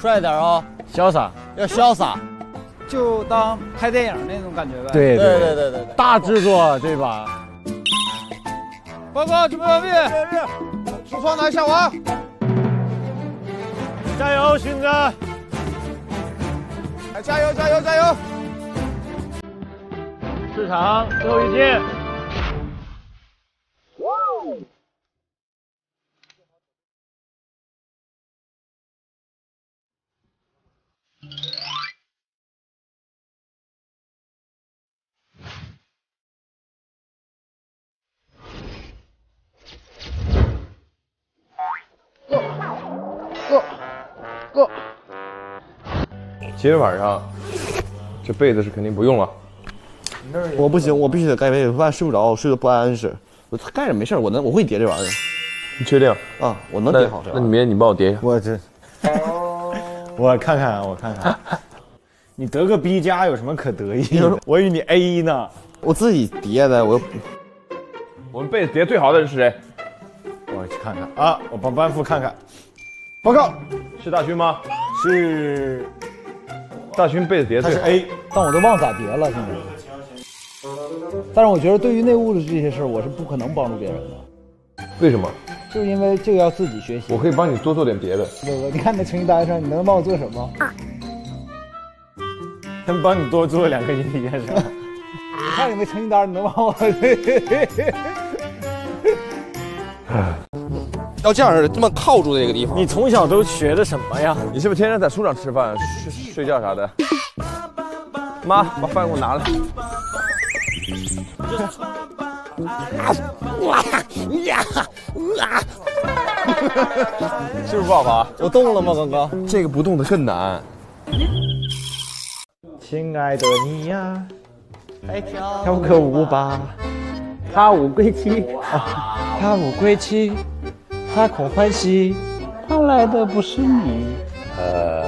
帅点哦，潇洒，要潇洒。就当拍电影那种感觉呗。对对对对对对。大制作对吧？报告，准备完毕。出窗台下完。加油，勋哥！来，加油，加油，加油！市场最后一件。今天晚上这被子是肯定不用了。我不行，我必须得盖被子，不然睡不着，我睡得不安实。我盖着没事我能我会叠这玩意儿。你确定？啊，我能叠好这。那你明天你帮我叠一下。我这，我看看，我看看。你得个 B 加有什么可得意的？我以为你 A 呢。我自己叠的，我。我们被子叠最好的人是谁？我去看看啊！我帮班副看看。报告，是大勋吗？是。大勋被子叠最好。是 A，但我都忘咋叠了，现在。但是我觉得对于内务的这些事儿，我是不可能帮助别人的。为什么？就是因为这个要自己学习。我可以帮你多做点别的。不不，你看那成绩单上，你能帮我做什么？能帮你多做两个音节是吧？你看你那成绩单，你能帮我？要这样式的，这么靠住这个地方。你从小都学的什么呀？你是不是天天在树上吃饭、睡睡觉啥的？妈，把饭给我拿来。哇呀哇！是不是不好爬？我动了吗？刚刚这个不动的更难。亲爱的你呀，来跳跳个舞吧。踏舞归期，踏舞归期，他空欢喜，他来的不是你。呃。